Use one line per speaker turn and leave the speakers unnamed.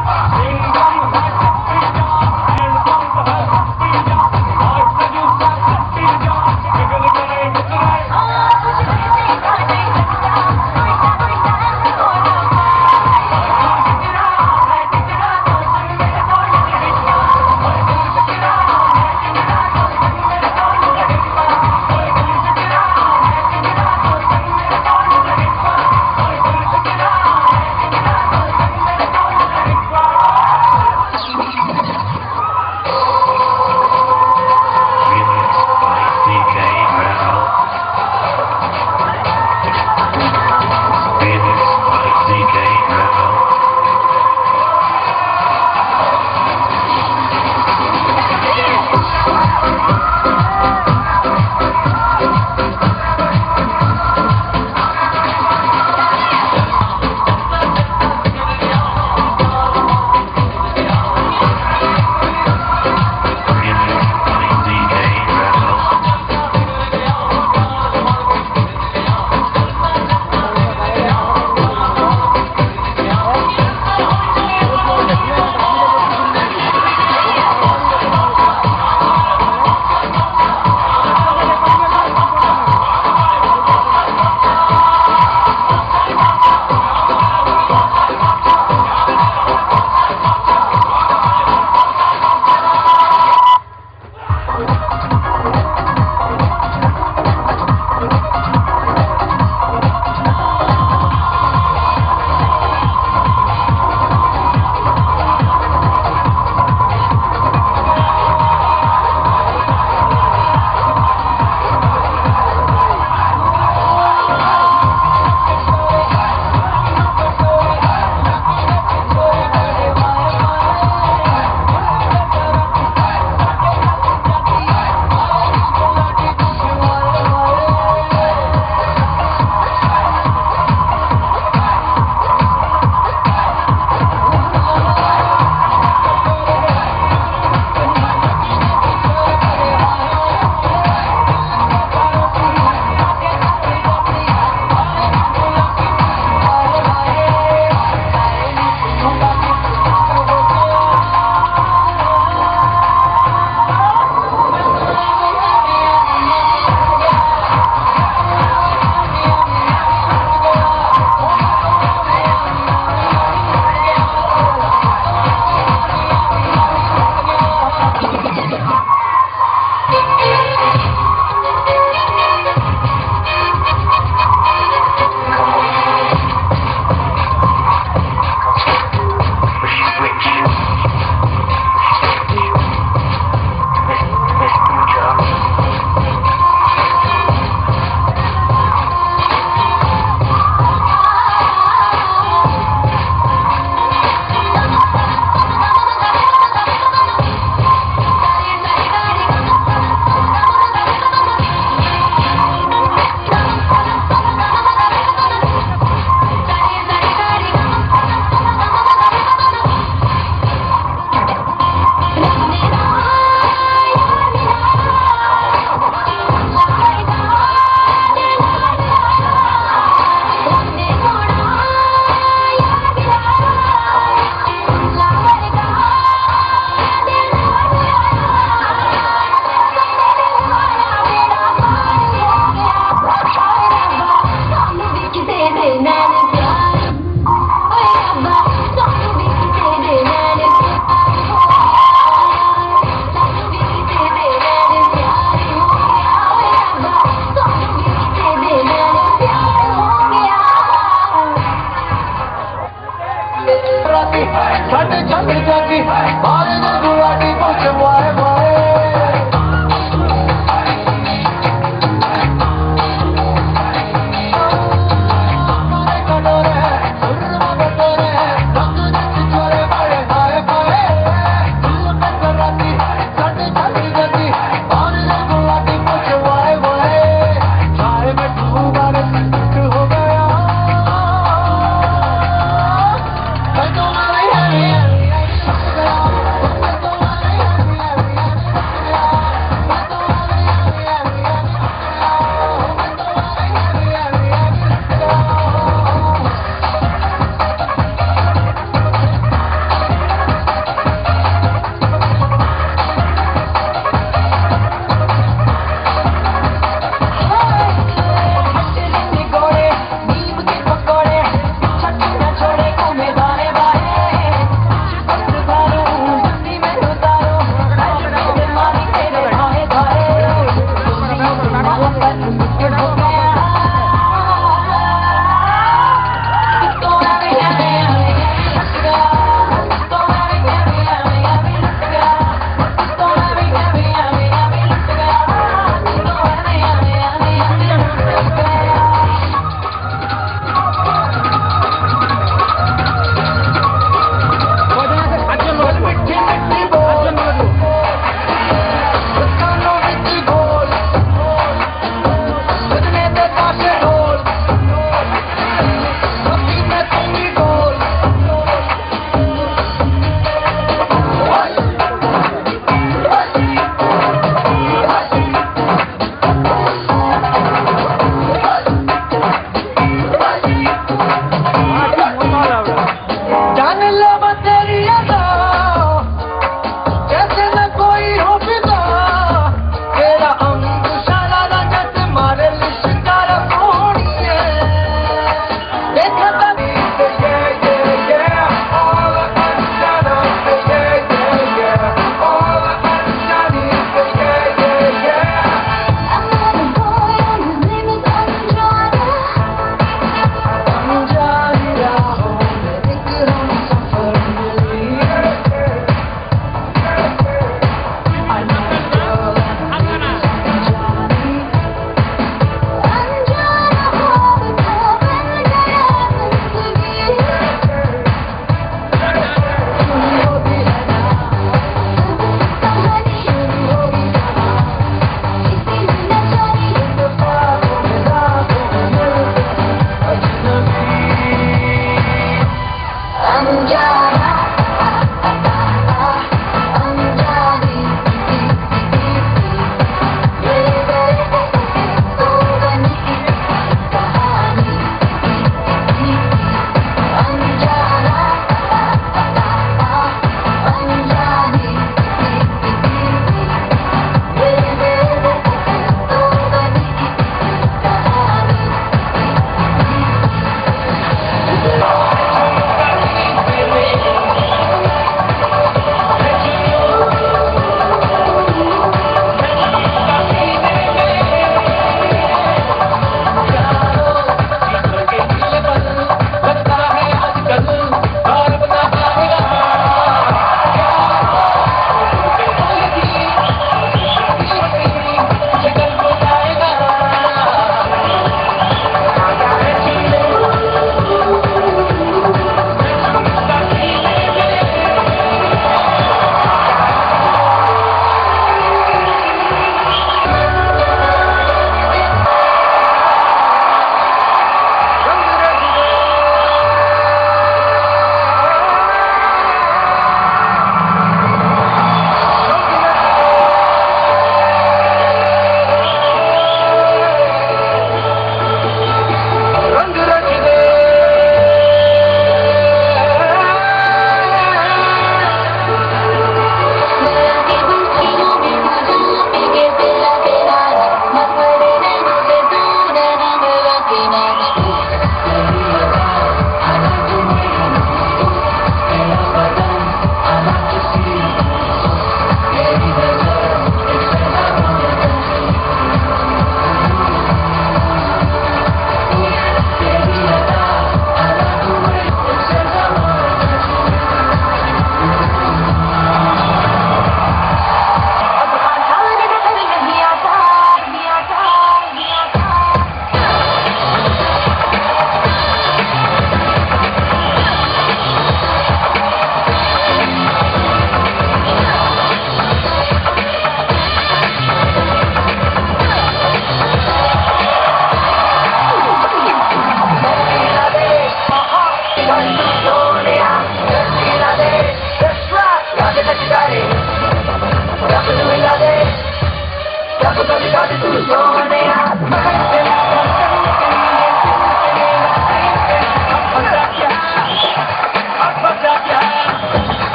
Ding dong. Yeah.